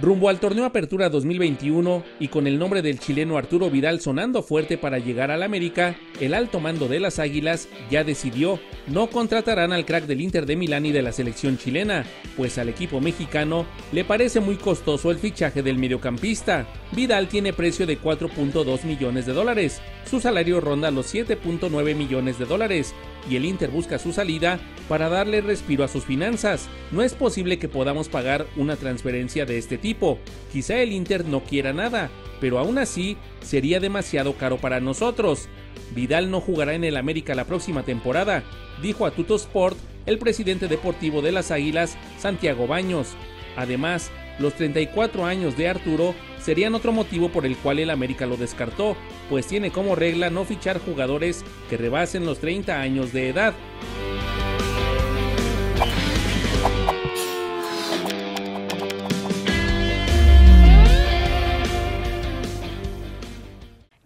Rumbo al torneo Apertura 2021 y con el nombre del chileno Arturo Vidal sonando fuerte para llegar al América, el alto mando de las Águilas ya decidió no contratarán al crack del Inter de Milán y de la selección chilena, pues al equipo mexicano le parece muy costoso el fichaje del mediocampista. Vidal tiene precio de 4.2 millones de dólares, su salario ronda los 7.9 millones de dólares y el Inter busca su salida para darle respiro a sus finanzas. No es posible que podamos pagar una transferencia de este tipo. Quizá el Inter no quiera nada, pero aún así sería demasiado caro para nosotros. Vidal no jugará en el América la próxima temporada, dijo a Tuto Sport el presidente deportivo de las Águilas, Santiago Baños. Además, los 34 años de Arturo serían otro motivo por el cual el América lo descartó, pues tiene como regla no fichar jugadores que rebasen los 30 años de edad.